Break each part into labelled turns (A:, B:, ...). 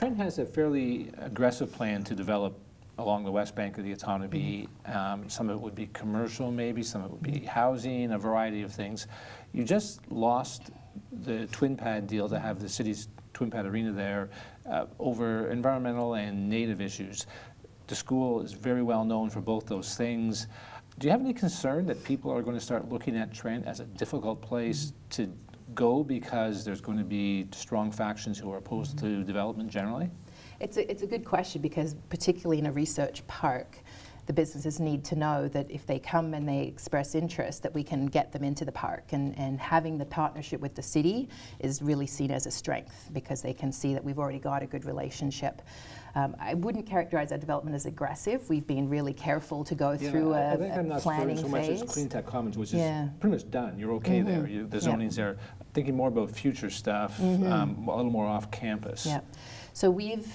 A: Trent has a fairly aggressive plan to develop along the west bank of the Otonabee. Um, some of it would be commercial, maybe, some of it would be housing, a variety of things. You just lost the twin pad deal to have the city's twin pad arena there uh, over environmental and native issues. The school is very well known for both those things. Do you have any concern that people are going to start looking at Trent as a difficult place to go because there's going to be strong factions who are opposed to mm-hmm. development generally?
B: It's a, it's a good question because particularly in a research park, the businesses need to know that if they come and they express interest that we can get them into the park and, and having the partnership with the city is really seen as a strength because they can see that we've already got a good relationship. Um, I wouldn't characterize our development as aggressive. We've been really careful to go
A: Yeah,
B: through
A: I-
B: a
A: I think I'm not
B: planning
A: so much as
B: phase.
A: Cleantech Commons, which
B: Yeah.
A: is pretty much done. You're okay there. You, the
B: Yeah.
A: zoning's there. Thinking more about future stuff, um, a little more off campus.
B: Yeah. So we've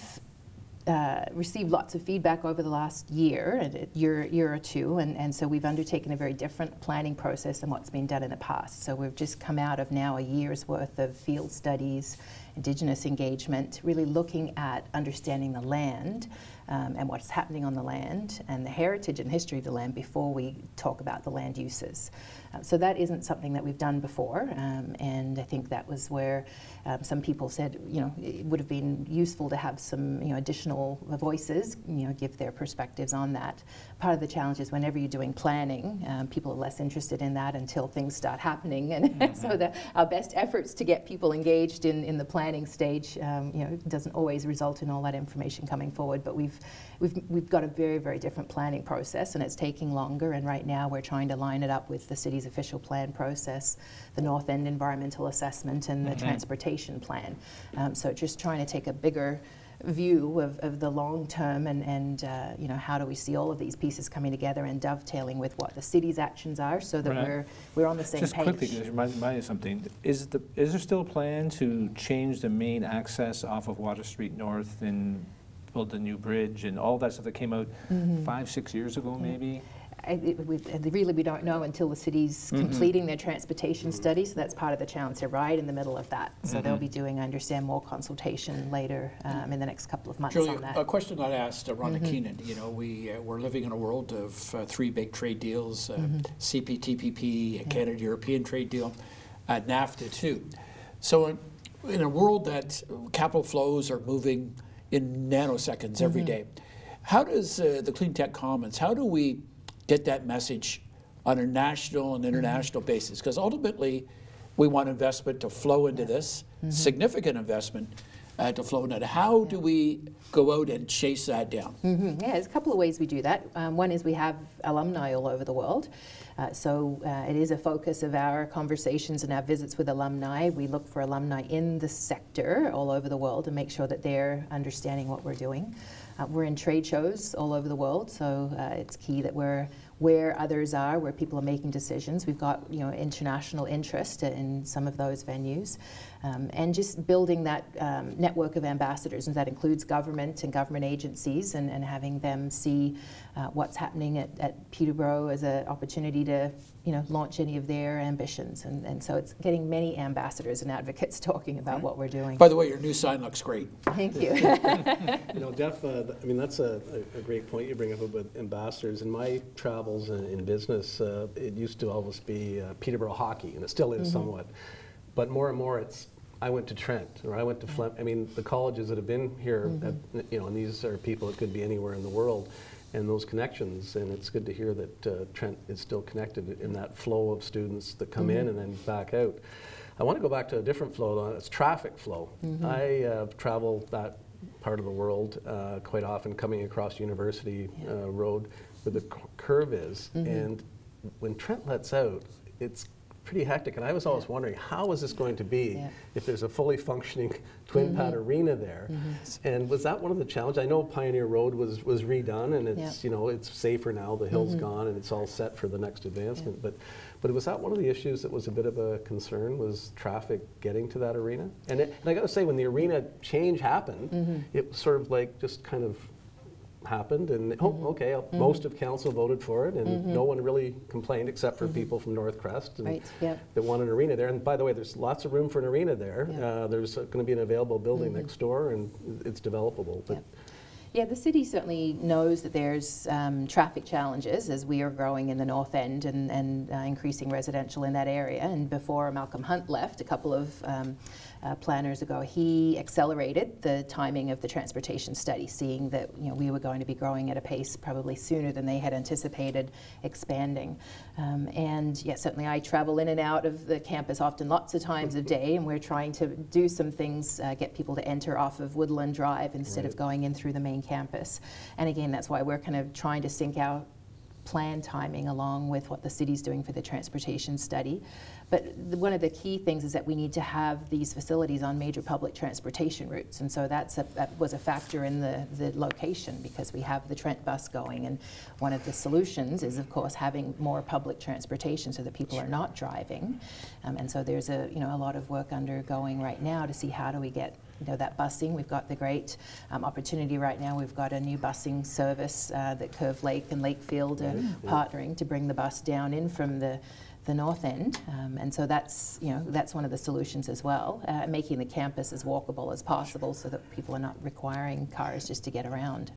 B: uh, received lots of feedback over the last year, and year, year or two, and, and so we've undertaken a very different planning process than what's been done in the past. So we've just come out of now a year's worth of field studies, Indigenous engagement, really looking at understanding the land um, and what's happening on the land and the heritage and history of the land before we talk about the land uses. Uh, so that isn't something that we've done before, um, and I think that was where um, some people said, you know, it would have been useful to have some, you know, additional voices, you know, give their perspectives on that. Part of the challenge is whenever you're doing planning, um, people are less interested in that until things start happening, and so the, our best efforts to get people engaged in, in the planning stage, um, you know, doesn't always result in all that information coming forward. But we've we've we've got a very very different planning process, and it's taking longer. And right now we're trying to line it up with the city's official plan process, the North End environmental assessment, and the transportation plan. Um, so just trying to take a bigger view of, of the long term and, and uh, you know how do we see all of these pieces coming together and dovetailing with what the city's actions are so that
A: Right.
B: we're we're on the same
A: Just
B: page.
A: quickly, just remind remind me of something. Is the is there still a plan to change the main access off of Water Street North and build a new bridge and all that stuff that came out
B: Mm-hmm.
A: five six years ago maybe?
B: I, it, we, really, we don't know until the city's completing their transportation study, so that's part of the challenge. They're right in the middle of that. So they'll be doing, I understand, more consultation later um, in the next couple of months
C: Julie,
B: on that.
C: a question I asked uh, Rhonda Keenan. You know, we uh, we're living in a world of uh, three big trade deals: uh, CPTPP, a Canada-European trade deal, uh, NAFTA too. So, in, in a world that capital flows are moving in nanoseconds every mm-hmm. day, how does uh, the Cleantech Commons? How do we get that message on a national and mm-hmm. international basis? Because ultimately, we want investment to flow into this, mm-hmm. significant investment uh, to it. How do we go out and chase that down?
B: Mhm, Yeah, there's a couple of ways we do that. Um, one is we have alumni all over the world. Uh, so uh, it is a focus of our conversations and our visits with alumni. We look for alumni in the sector all over the world and make sure that they're understanding what we're doing. Uh, we're in trade shows all over the world, so uh, it's key that we're where others are, where people are making decisions. We've got you know international interest in some of those venues, um, and just building that um, network of ambassadors, and that includes government and government agencies, and, and having them see uh, what's happening at, at Peterborough as an opportunity to you know launch any of their ambitions, and, and so it's getting many ambassadors and advocates talking about what we're doing.
C: By the way, your new sign looks great.
B: Thank you.
D: You know, Jeff, uh, I mean, that's a, a a great point you bring up about ambassadors. In my in, in business, uh, it used to always be uh, Peterborough hockey, and it still is somewhat. But more and more, it's I went to Trent, or I went to Flem. I mean, the colleges that have been here, at, you know, and these are people that could be anywhere in the world, and those connections. And it's good to hear that uh, Trent is still connected in that flow of students that come in and then back out. I want to go back to a different flow, though. It's traffic flow. I uh, travel that part of the world uh, quite often, coming across University uh, Road where the curve is. Mm-hmm. And when Trent lets out, it's pretty hectic. And I was always wondering, how is this going to be
B: Yeah.
D: if there's a fully functioning twin mm-hmm. pad arena there? Mm-hmm. And was that one of the challenges? I know Pioneer Road was, was redone and it's,
B: Yeah.
D: you know, it's safer now, the hill's gone and it's all set for the next advancement. But, but was that one of the issues that was a bit of a concern, was traffic getting to that arena? And, it, and I gotta say, when the arena change happened, it was sort of like just kind of happened, and oh, mm-hmm. okay, uh, mm-hmm. most of council voted for it, and mm-hmm. no one really complained except for people from North Crest. and
B: Right, yep.
D: That want an arena there. And by the way, there's lots of room for an arena there.
B: Yeah.
D: Uh, there's uh, going to be an available building next door, and it's developable. But
B: Yep. Yeah, the city certainly knows that there's um, traffic challenges as we are growing in the north end and, and uh, increasing residential in that area. And before Malcolm Hunt left, a couple of um, uh, planners ago, he accelerated the timing of the transportation study, seeing that you know we were going to be growing at a pace probably sooner than they had anticipated expanding. Um, and yeah, certainly I travel in and out of the campus often, lots of times of day, and we're trying to do some things, uh, get people to enter off of Woodland Drive instead of going in through the main campus. And again, that's why we're kind of trying to sync our plan timing along with what the city's doing for the transportation study. But the, one of the key things is that we need to have these facilities on major public transportation routes. And so that's a, that was a factor in the, the location because we have the Trent bus going. And one of the solutions is, of course, having more public transportation so that people are not driving. Um, and so there's a, you know, a lot of work undergoing right now to see how do we get you know, that busing. We've got the great um, opportunity right now. We've got a new busing service uh, that Curve Lake and Lakefield are partnering to bring the bus down in from the the north end, um, and so that's you know that's one of the solutions as well, uh, making the campus as walkable as possible, so that people are not requiring cars just to get around.